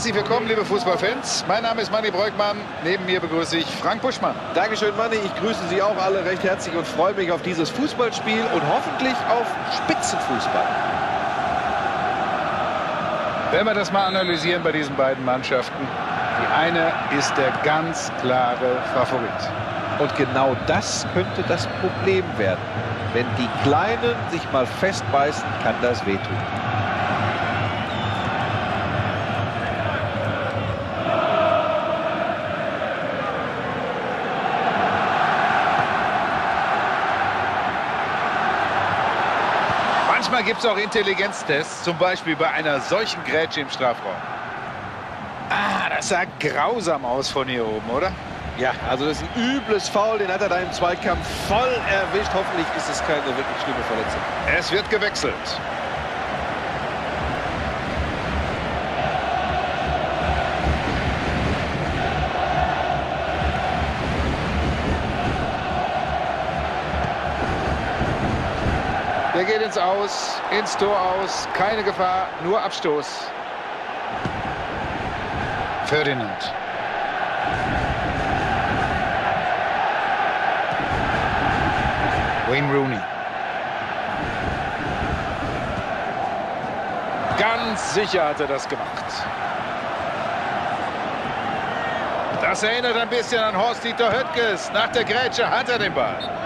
Herzlich willkommen, liebe Fußballfans. Mein Name ist Manny Breukmann. Neben mir begrüße ich Frank Buschmann. Dankeschön, Manny. Ich grüße Sie auch alle recht herzlich und freue mich auf dieses Fußballspiel und hoffentlich auf Spitzenfußball. Wenn wir das mal analysieren bei diesen beiden Mannschaften, die eine ist der ganz klare Favorit. Und genau das könnte das Problem werden. Wenn die Kleinen sich mal festbeißen, kann das wehtun. Manchmal gibt es auch Intelligenztests, zum Beispiel bei einer solchen Grätsche im Strafraum. Ah, das sah grausam aus von hier oben, oder? Ja, also das ist ein übles Foul, den hat er da im Zweikampf voll erwischt. Hoffentlich ist es keine wirklich schlimme Verletzung. Es wird gewechselt. Aus, ins Tor aus. Keine Gefahr, nur Abstoß. Ferdinand. Wayne Rooney. Ganz sicher hat er das gemacht. Das erinnert ein bisschen an Horst-Dieter Höttges. Nach der Grätsche hat er den Ball.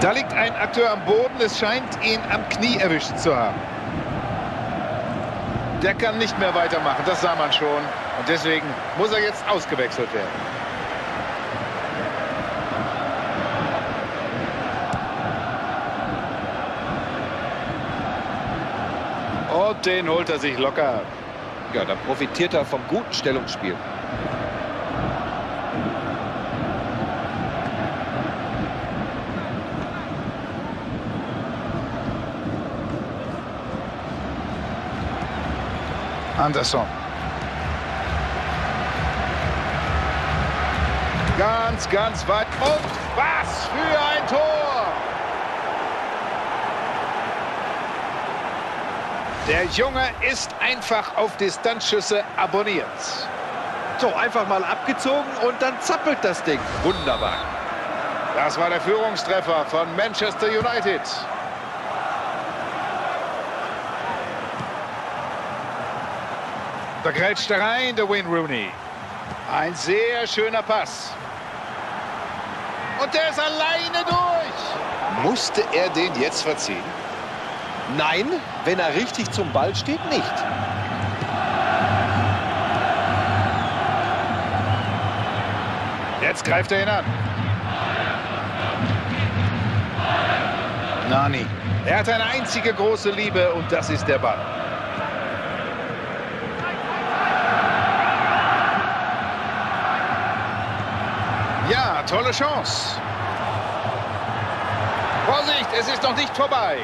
Da liegt ein Akteur am Boden. Es scheint ihn am Knie erwischt zu haben. Der kann nicht mehr weitermachen, das sah man schon. Und deswegen muss er jetzt ausgewechselt werden. Und den holt er sich locker. Ja, dann profitiert er vom guten Stellungsspiel. Anderson. Ganz, ganz weit. Und was für ein Tor! Der Junge ist einfach auf Distanzschüsse abonniert. So, einfach mal abgezogen und dann zappelt das Ding. Wunderbar. Das war der Führungstreffer von Manchester United. Da grätscht er rein, der Wayne Rooney. Ein sehr schöner Pass. Und der ist alleine durch. Musste er den jetzt verziehen? Nein, wenn er richtig zum Ball steht, nicht. Jetzt greift er ihn an. Nani. Er hat eine einzige große Liebe und das ist der Ball. Ja, tolle Chance. Vorsicht, es ist noch nicht vorbei.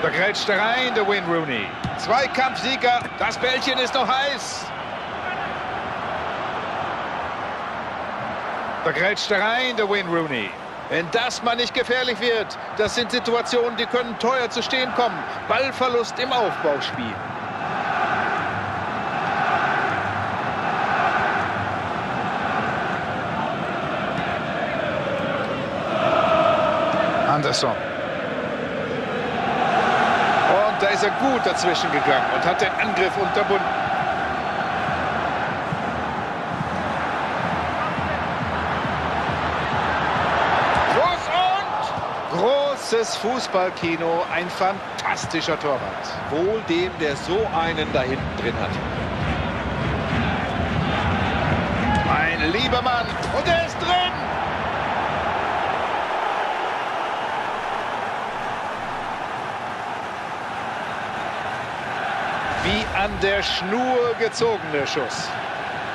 Da grätscht rein, der Win Rooney. Zweikampfsieger, das Bällchen ist noch heiß. Da grätscht rein, der Win Rooney. Wenn das mal nicht gefährlich wird, das sind Situationen, die können teuer zu stehen kommen. Ballverlust im Aufbauspiel. Anderson. Und da ist er gut dazwischen gegangen und hat den Angriff unterbunden. Großes Fußballkino, ein fantastischer Torwart. Wohl dem, der so einen da hinten drin hat. Mein lieber Mann, und er ist drin! Wie an der Schnur gezogen, der Schuss.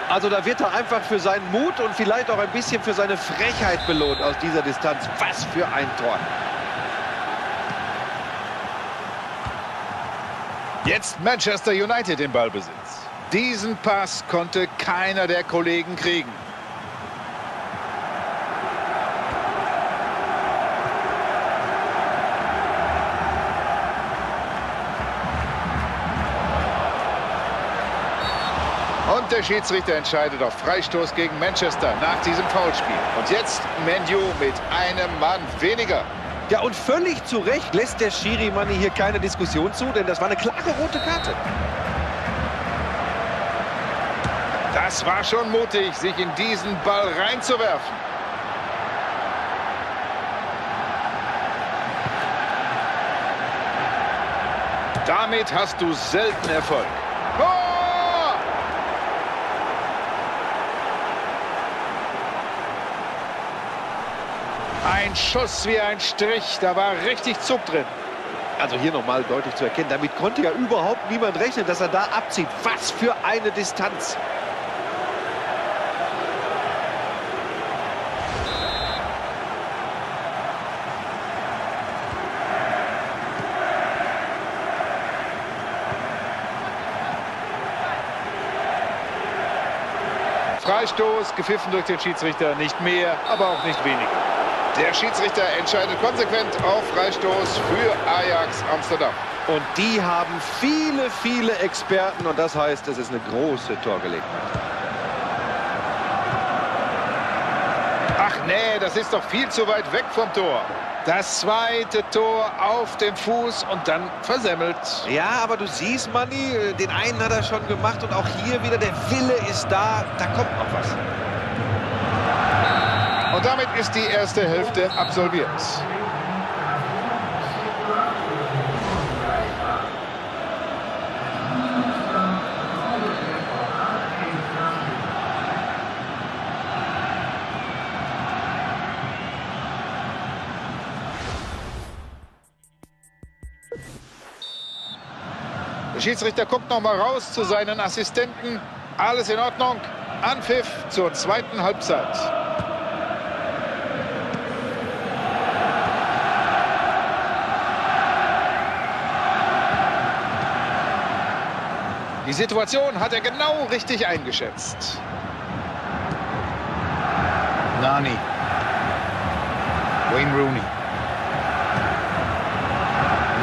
Also da wird er einfach für seinen Mut und vielleicht auch ein bisschen für seine Frechheit belohnt aus dieser Distanz. Was für ein Tor. Jetzt Manchester United im Ballbesitz. Diesen Pass konnte keiner der Kollegen kriegen. Und der Schiedsrichter entscheidet auf Freistoß gegen Manchester nach diesem Foulspiel. Und jetzt Menu mit einem Mann weniger. Ja, und völlig zu Recht lässt der Schiri-Manni hier keine Diskussion zu, denn das war eine klare rote Karte. Das war schon mutig, sich in diesen Ball reinzuwerfen. Damit hast du selten Erfolg. Oh! Ein Schuss wie ein Strich, da war richtig Zug drin. Also hier nochmal deutlich zu erkennen, damit konnte ja überhaupt niemand rechnen, dass er da abzieht. Was für eine Distanz. Freistoß, gepfiffen durch den Schiedsrichter, nicht mehr, aber auch nicht weniger. Der Schiedsrichter entscheidet konsequent auf Freistoß für Ajax Amsterdam. Und die haben viele, viele Experten und das heißt, es ist eine große Torgelegenheit. Ach nee, das ist doch viel zu weit weg vom Tor. Das zweite Tor auf dem Fuß und dann versemmelt. Ja, aber du siehst, Manni, den einen hat er schon gemacht und auch hier wieder der Wille ist da. Da kommt noch was. Damit ist die erste Hälfte absolviert. Der Schiedsrichter guckt noch mal raus zu seinen Assistenten. Alles in Ordnung. Anpfiff zur zweiten Halbzeit. Die Situation hat er genau richtig eingeschätzt. Nani. Wayne Rooney.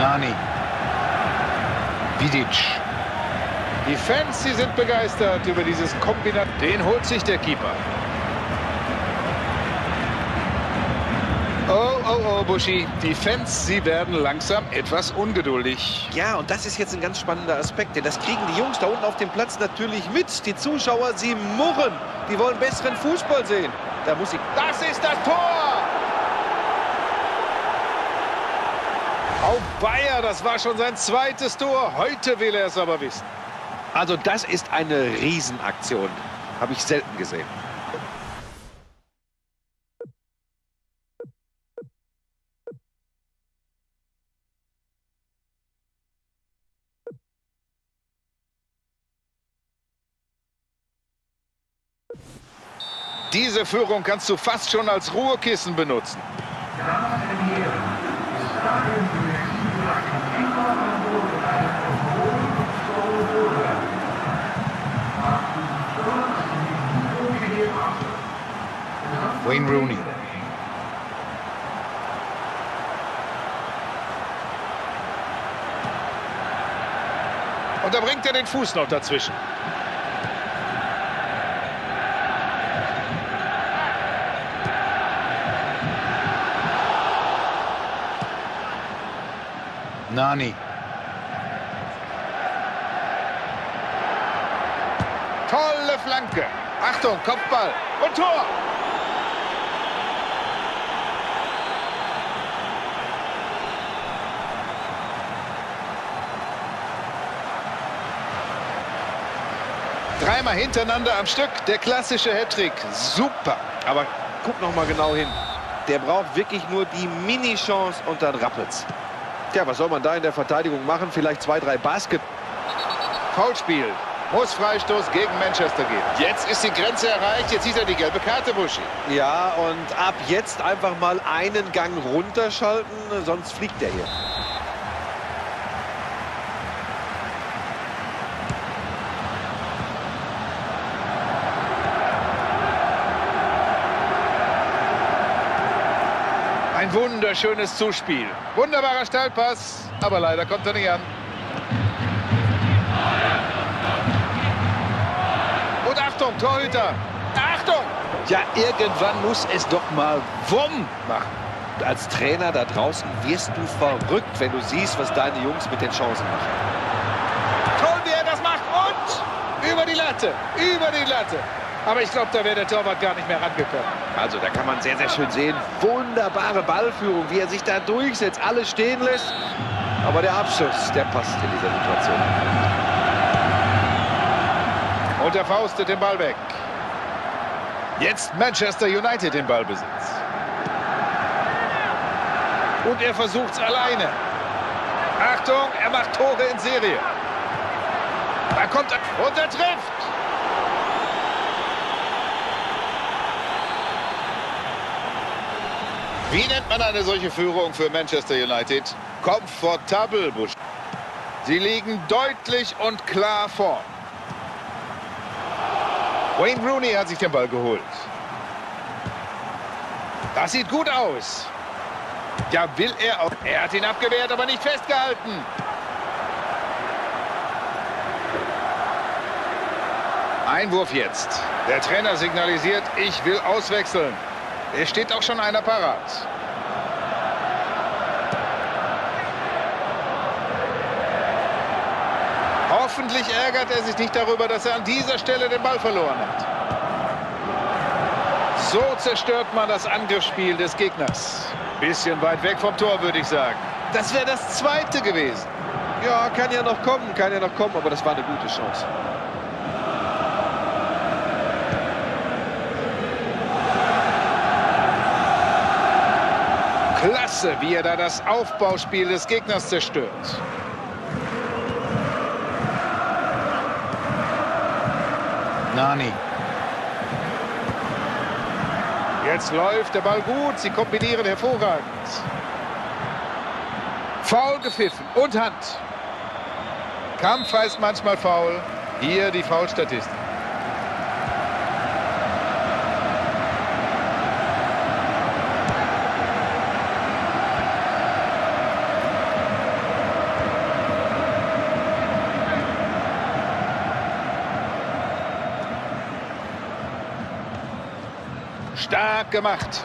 Nani. Vidic. Die Fans, sie sind begeistert über dieses Kombinat. Den holt sich der Keeper. Oh, oh, oh, Buschi. Die Fans, sie werden langsam etwas ungeduldig. Ja, und das ist jetzt ein ganz spannender Aspekt, denn das kriegen die Jungs da unten auf dem Platz natürlich mit. Die Zuschauer, sie murren. Die wollen besseren Fußball sehen. Da muss ich... Das ist das Tor! Auf Bayer, das war schon sein zweites Tor. Heute will er es aber wissen. Also das ist eine Riesenaktion. Habe ich selten gesehen. Diese Führung kannst du fast schon als Ruhekissen benutzen. Wayne Rooney. Und da bringt er den Fuß noch dazwischen. Nani. Tolle Flanke. Achtung, Kopfball und Tor. Dreimal hintereinander am Stück. Der klassische Hattrick. Super. Aber guck noch mal genau hin. Der braucht wirklich nur die Mini-Chance und dann rappelt's. Tja, was soll man da in der Verteidigung machen? Vielleicht zwei, drei Basket. Foulspiel. Muss Freistoß gegen Manchester gehen. Jetzt ist die Grenze erreicht. Jetzt sieht er die gelbe Karte, Buschi. Ja, und ab jetzt einfach mal einen Gang runterschalten, sonst fliegt er hier. Ein wunderschönes Zuspiel. Wunderbarer Steilpass, aber leider kommt er nicht an. Und Achtung, Torhüter. Achtung! Ja, irgendwann muss es doch mal Wumm machen. Als Trainer da draußen wirst du verrückt, wenn du siehst, was deine Jungs mit den Chancen machen. Toll, wie er das macht. Und über die Latte, über die Latte. Aber ich glaube, da wäre der Torwart gar nicht mehr rangekommen. Also da kann man sehr, sehr schön sehen. Wunderbare Ballführung, wie er sich da durchsetzt, alles stehen lässt. Aber der Abschluss, der passt in dieser Situation. Und er faustet den Ball weg. Jetzt Manchester United im Ballbesitz. Und er versucht es alleine. Achtung, er macht Tore in Serie. Da kommt er und er trifft. Wie nennt man eine solche Führung für Manchester United? Komfortabel, Busch. Sie liegen deutlich und klar vor. Wayne Rooney hat sich den Ball geholt. Das sieht gut aus. Ja, will er auch. Er hat ihn abgewehrt, aber nicht festgehalten. Einwurf jetzt. Der Trainer signalisiert, ich will auswechseln. Es steht auch schon einer parat. Hoffentlich ärgert er sich nicht darüber, dass er an dieser Stelle den Ball verloren hat. So zerstört man das Angriffsspiel des Gegners. Bisschen weit weg vom Tor, würde ich sagen. Das wäre das zweite gewesen. Ja, kann ja noch kommen, kann ja noch kommen, aber das war eine gute Chance. Klasse, wie er da das Aufbauspiel des Gegners zerstört. Nani. Jetzt läuft der Ball gut. Sie kombinieren hervorragend. Foul gepfiffen und Hand. Kampf heißt manchmal Foul. Hier die Foulstatistik. Stark gemacht.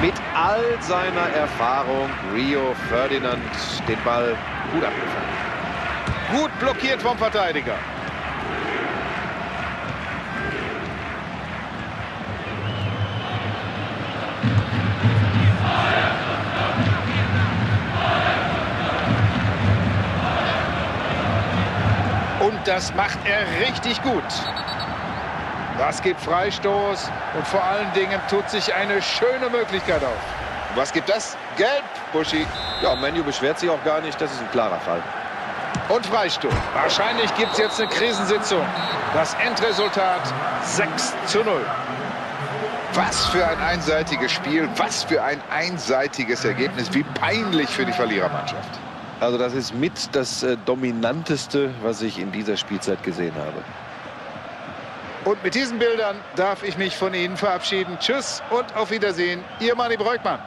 Mit all seiner Erfahrung Rio Ferdinand den Ball gut abgefangen. Gut blockiert vom Verteidiger. Das macht er richtig gut. Das gibt Freistoß und vor allen Dingen tut sich eine schöne Möglichkeit auf. Was gibt das? Gelb, Buschi. Ja, Menu beschwert sich auch gar nicht, das ist ein klarer Fall. Und Freistoß. Wahrscheinlich gibt es jetzt eine Krisensitzung. Das Endresultat 6 zu 0. Was für ein einseitiges Spiel, was für ein einseitiges Ergebnis. Wie peinlich für die Verlierermannschaft. Also das ist mit das äh, Dominanteste, was ich in dieser Spielzeit gesehen habe. Und mit diesen Bildern darf ich mich von Ihnen verabschieden. Tschüss und auf Wiedersehen. Ihr Manni Breukmann.